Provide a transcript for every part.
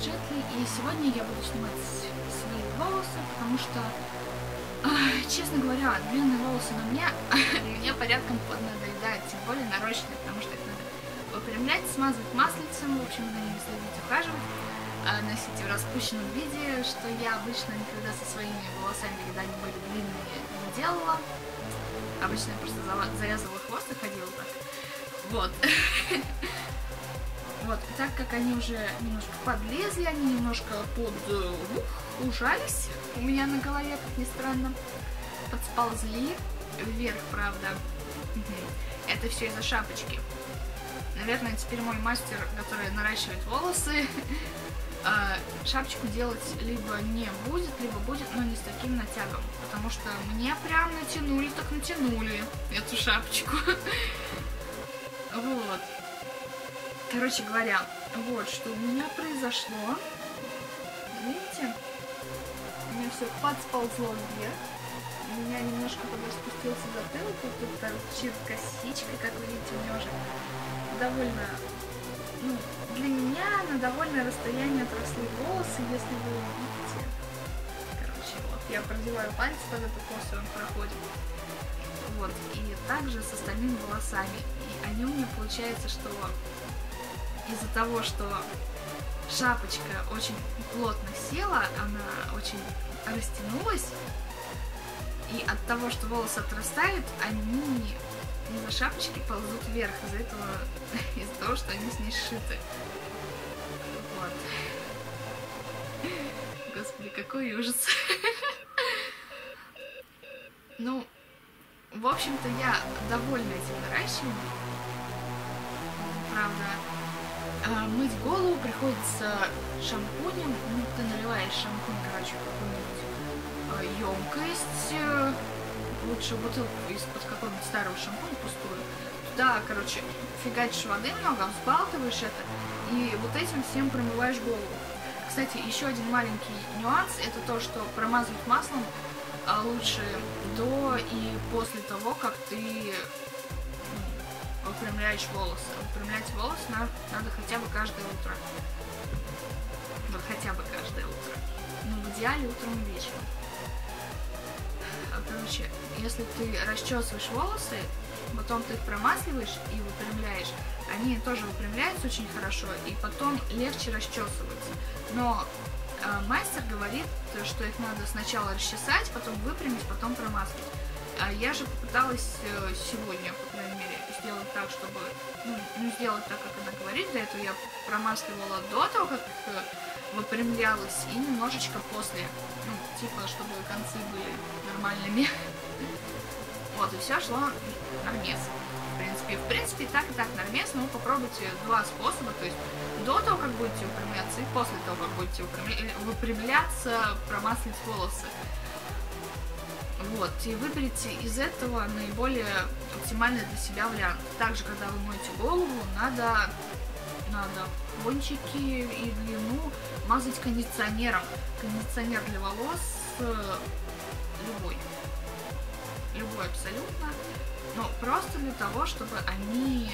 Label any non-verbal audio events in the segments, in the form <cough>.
Джетли, и сегодня я буду снимать свои волосы, потому что, честно говоря, длинные волосы на мне <laughs> мне порядком поднадоедают, тем более нарощенные, потому что их надо выпрямлять, смазывать маслицем, в общем, на ними следить, ухаживать, а, носить в распущенном виде, что я обычно никогда со своими волосами, когда они были длинные, не делала. Обычно я просто завязывала хвост и ходила так. Вот. <laughs> Вот, так как они уже немножко подлезли, они немножко под ух, ужались у меня на голове, как ни странно, подсползли вверх, правда. Это все из-за шапочки. Наверное, теперь мой мастер, который наращивает волосы, а, <laughs> шапочку делать либо не будет, либо будет, но не с таким натягом. Потому что мне прям натянули, так натянули эту шапочку. <laughs> Вот. Короче говоря, вот что у меня произошло. Видите? У меня все подсползло вверх. У меня немножко туда спустился затылок, вот тут торчит косичка, как вы видите, у меня уже довольно, ну, для меня на довольно расстояние отросли волосы, если вы видите. Короче, вот, я продеваю палец под эту косу, он проходит. Вот, и также с остальными волосами. И они у меня получается, что из-за того, что шапочка очень плотно села, она очень растянулась, и от того, что волосы отрастают, они из-за шапочки ползут вверх, из-за этого, <laughs> из-за того, что они с ней сшиты. Вот. Господи, какой ужас. <laughs> Ну, в общем-то, я довольна этим наращиванием. Правда, а, мыть голову приходится шампунем. Ну, ты наливаешь шампунь, короче, какую-нибудь емкость. Э, лучше бутылку из-под какого-нибудь старого шампуня пустую. Туда, короче, фигачишь воды много, взбалтываешь это, и вот этим всем промываешь голову. Кстати, еще один маленький нюанс, это то, что промазывать маслом а лучше до и после того, как ты выпрямляешь волосы. Выпрямлять волосы надо, надо хотя бы каждое утро. Вот хотя бы каждое утро. Ну, в идеале утром и вечером. А, короче, если ты расчесываешь волосы, потом ты их промасливаешь и выпрямляешь, они тоже выпрямляются очень хорошо, и потом легче расчесываются. Но э, мастер говорит, что их надо сначала расчесать, потом выпрямить, потом промаслить. А я же попыталась э, сегодня, по крайней мере, сделать так, чтобы, ну, ну, сделать так, как она говорит. Для этого я промасливала до того, как э, выпрямлялась, и немножечко после, ну, типа, чтобы концы были нормальными. <laughs> Вот, и все шло нормес. В принципе, в принципе, так и так нормес, но попробуйте два способа, то есть до того, как будете выпрямляться, и после того, как будете выпрямляться, промаслить волосы. Вот, и выберите из этого наиболее оптимальный для себя вариант. Также, когда вы моете голову, надо, надо кончики и длину мазать кондиционером. Кондиционер для волос э, любой. Любой абсолютно. Но просто для того, чтобы они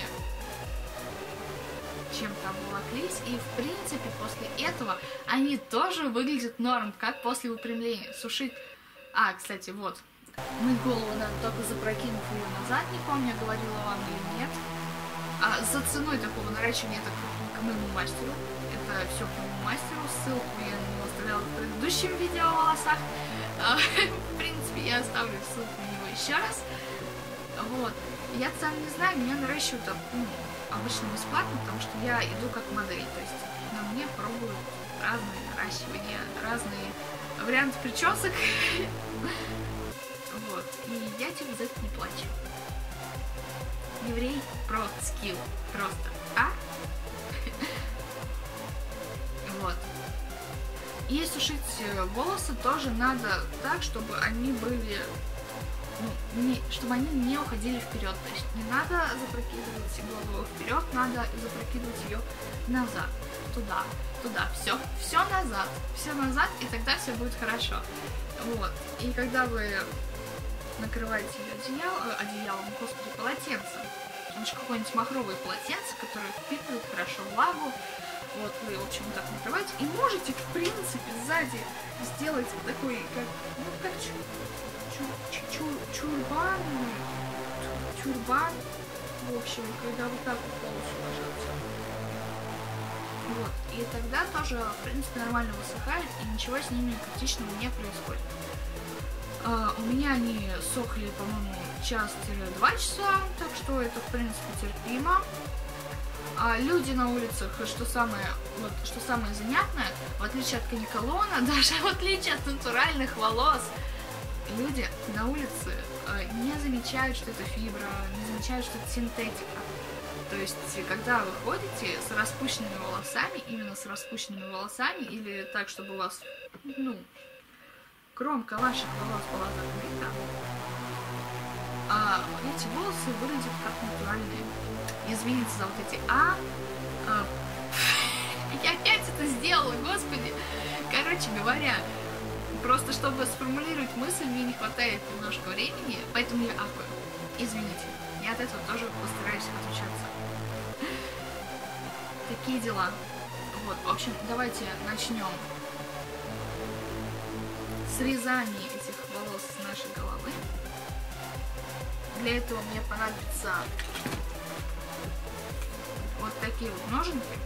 чем-то обволоклись, и в принципе после этого они тоже выглядят норм, как после выпрямления. Сушить а, кстати, вот. Мыть голову надо только запрокинув ее назад, не помню, говорила вам или нет. А за ценой такого наращивания это к, к моему мастеру. Это все к моему мастеру. Ссылку я оставляла в предыдущем видео о волосах. А, <laughs> в принципе, я оставлю ссылку раз. Вот. Я сам не знаю, меня наращивают ну, обычно бесплатно, потому что я иду как модель. То есть на мне пробуют разные наращивания, разные варианты причесок. <laughs> Вот. И я тебе за это не плачу. Еврей про скилл. Просто. А? <laughs> Вот. И сушить э, волосы тоже надо так, чтобы они были ну, не, чтобы они не уходили вперед. То есть не надо запрокидывать голову вперед, надо запрокидывать ее назад, туда, туда, все, все назад, все назад, и тогда все будет хорошо. Вот. И когда вы накрываете ее одеялом, э, одеялом, господи, полотенцем, лучше какое-нибудь махровое полотенце, которое впитывает хорошо влагу, Вот вы, в общем, так накрываете. И можете, в принципе, сзади сделать такой, как, ну, как чурбан, тюрбан. В общем, когда вот так вот полностью ложатся. Вот. И тогда тоже, в принципе, нормально высыхает, и ничего с ними критичного не происходит. Uh, у меня они сохли, по-моему, час-два часа, так что это, в принципе, терпимо. А люди на улицах, что самое, вот, что самое занятное, в отличие от каниколона, <laughs> даже в отличие от натуральных волос, люди на улице э, не замечают, что это фибра, не замечают, что это синтетика. То есть, когда вы ходите с распущенными волосами, именно с распущенными волосами, или так, чтобы у вас, ну, кромка ваших волос была закрыта, а эти волосы выглядят как натуральные. Извините за вот эти «а». а <laughs> я опять это сделала, господи. Короче говоря, просто чтобы сформулировать мысль, мне не хватает немножко времени, поэтому я ахаю. Извините, я от этого тоже постараюсь отвечаться. Такие дела. Вот, в общем, давайте начнем срезание этих волос с нашей головы. Для этого мне понадобится вот такие вот ноженки.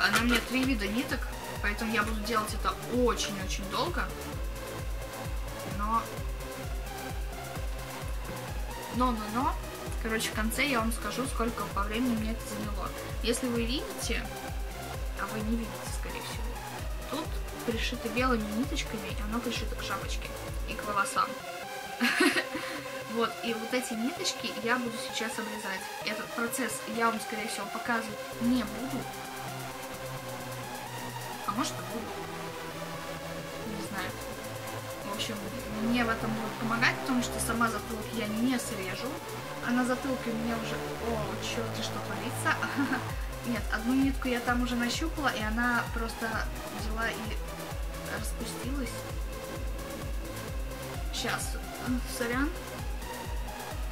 А на мне три вида ниток, поэтому я буду делать это очень-очень долго. Но... Но, но, но, короче, в конце я вам скажу, сколько по времени мне это заняло. Если вы видите, а вы не видите, скорее всего, тут пришито белыми ниточками, и оно пришито к шапочке и к волосам. <laughs> Вот, и вот эти ниточки я буду сейчас обрезать. Этот процесс я вам, скорее всего, показывать не буду. А может и буду. Не знаю. В общем, мне в этом будет помогать, потому что сама затылок я не срежу. А на затылке у меня уже... О, черт, что творится. <laughs> Нет, одну нитку я там уже нащупала, и она просто взяла и распустилась. Сейчас, сорян.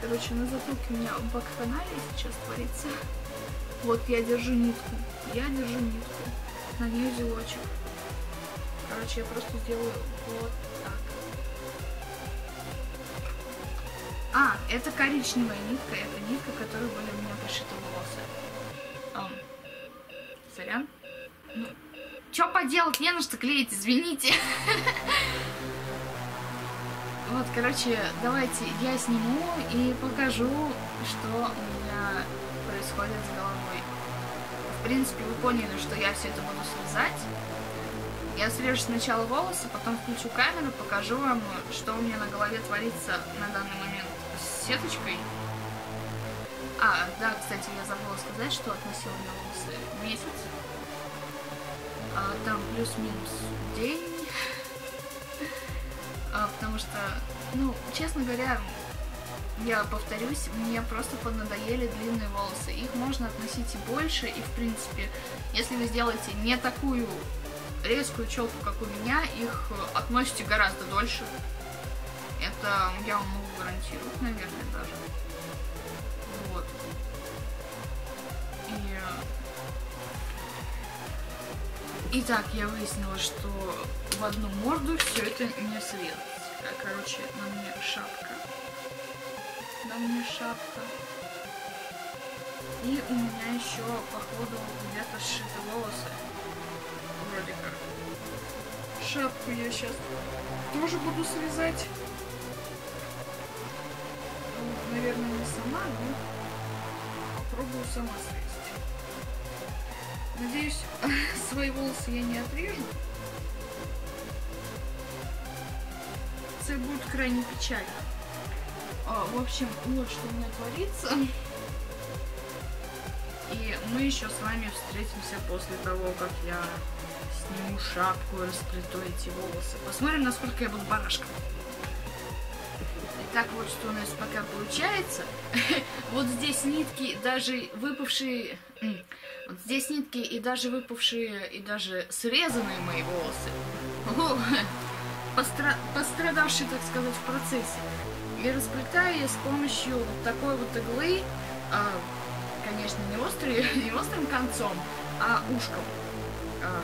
Короче, на затылке у меня вакханалия сейчас творится. Вот я держу нитку. Я держу нитку. На нее узелочек. Короче, я просто сделаю вот так. А, это коричневая нитка. Это нитка, которая были у меня пришиты волосы. Ам. Сорян. Ну, что поделать? Не на что клеить, извините. <laughs> Вот, короче, давайте я сниму и покажу, что у меня происходит с головой. В принципе, вы поняли, что я все это буду срезать. Я срежу сначала волосы, потом включу камеру, покажу вам, что у меня на голове творится на данный момент с сеточкой. А, да, кстати, я забыла сказать, что относила на волосы месяц. А, там плюс-минус день а, потому что, ну, честно говоря, я повторюсь, мне просто поднадоели длинные волосы. Их можно относить и больше, и в принципе, если вы сделаете не такую резкую челку, как у меня, их относите гораздо дольше. Это я вам могу гарантировать, наверное, даже. Вот. И... Итак, я выяснила, что в одну морду все это не срезать. Короче, на мне шапка. На мне шапка. И у меня еще, походу, где-то сшиты волосы. Вроде как. Шапку я сейчас тоже буду связать. Ну, наверное, не сама, но попробую сама связать. Надеюсь, <laughs> свои волосы я не отрежу. это будет крайне печально. А, в общем, вот что у меня творится. И мы еще с вами встретимся после того, как я сниму шапку, расплету эти волосы. Посмотрим, насколько я буду барашком. Итак, вот что у нас пока получается. <laughs> вот здесь нитки, даже выпавшие... Вот здесь нитки и даже выпавшие, и даже срезанные мои волосы <laughs> постра... пострадавший, так сказать, в процессе. И расплетаю я с помощью вот такой вот иглы, а, конечно, не, острый, <laughs> не острым концом, а ушком. А,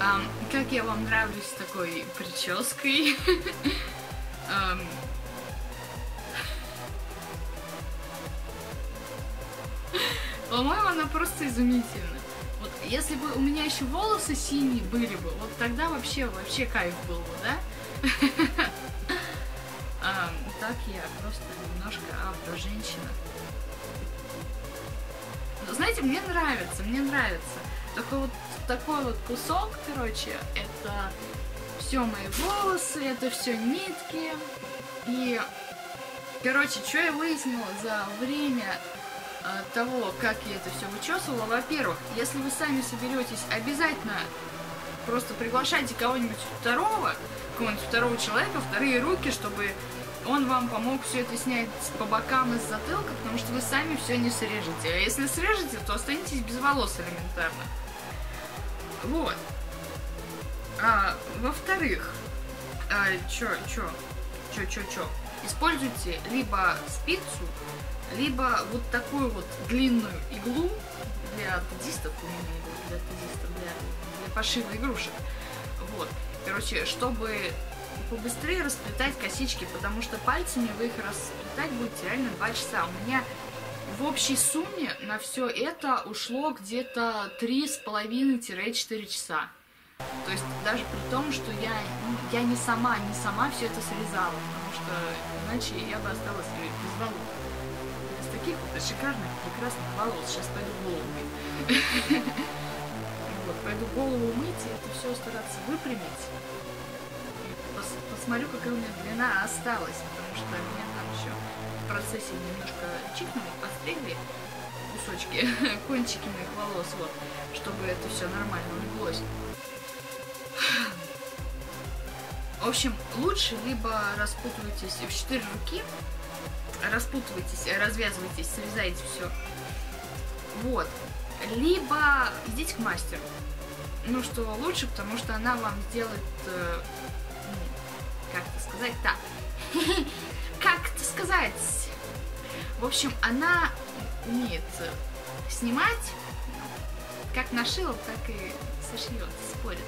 Ам, как я вам нравлюсь такой прической? <laughs> Ам, По-моему, она просто изумительна. Вот если бы у меня еще волосы синие были бы, вот тогда вообще, вообще кайф был бы, да? <laughs> Ам, Так я просто немножко афро-женщина. Знаете, мне нравится, мне нравится. Такой вот такой вот кусок, короче, это все мои волосы, это все нитки. И, короче, что я выяснила за время э, того, как я это все вычесывала, во-первых, если вы сами соберетесь, обязательно просто приглашайте кого-нибудь второго, какого-нибудь второго человека, вторые руки, чтобы он вам помог все это снять по бокам из затылка, потому что вы сами все не срежете. А если срежете, то останетесь без волос элементарно. Вот. А, во-вторых, а, чё, чё, чё, чё, чё. Используйте либо спицу, либо вот такую вот длинную иглу для игла для тедистов, для, для пошива игрушек. Вот. Короче, чтобы побыстрее расплетать косички, потому что пальцами вы их расплетать будете реально 2 часа. У меня в общей сумме на все это ушло где-то 3,5-4 часа. То есть даже при том, что я, я не сама, не сама все это срезала, потому что иначе я бы осталась без волос. Из таких вот шикарных, прекрасных волос. Сейчас пойду голову мыть. <laughs> Вот, пойду голову мыть и это все стараться выпрямить. Пос- посмотрю, какая у меня длина осталась, потому что меня там еще в процессе немножко чикнули, кусочки, <laughs> кончики моих волос, вот, чтобы это все нормально улеглось. В общем, лучше либо распутывайтесь в четыре руки, распутывайтесь, развязывайтесь, срезаете все. Вот. Либо идите к мастеру. Ну, что лучше, потому что она вам сделает, э, ну, как это сказать, так. <laughs> Как это сказать? В общем, она умеет снимать, как нашила, так и сошьет, спорит.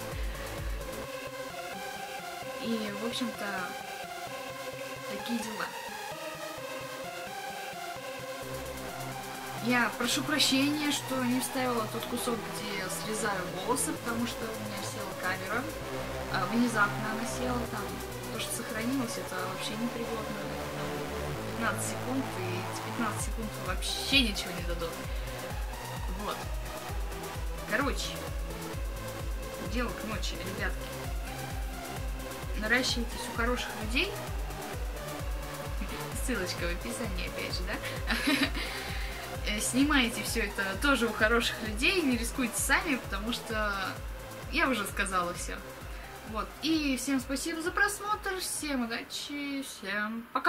И, в общем-то, такие дела. Я прошу прощения, что не вставила тот кусок, где срезаю волосы, потому что у меня села камера. А, внезапно она села там. То, что сохранилось, это вообще непригодно. 15 секунд, и эти 15 секунд вообще ничего не дадут. Вот. Короче, дело к ночи, ребятки. Наращивайтесь у хороших людей. <laughs> Ссылочка в описании, опять же, да? <laughs> Снимайте все это тоже у хороших людей, не рискуйте сами, потому что я уже сказала все. Вот. И всем спасибо за просмотр, всем удачи, всем пока!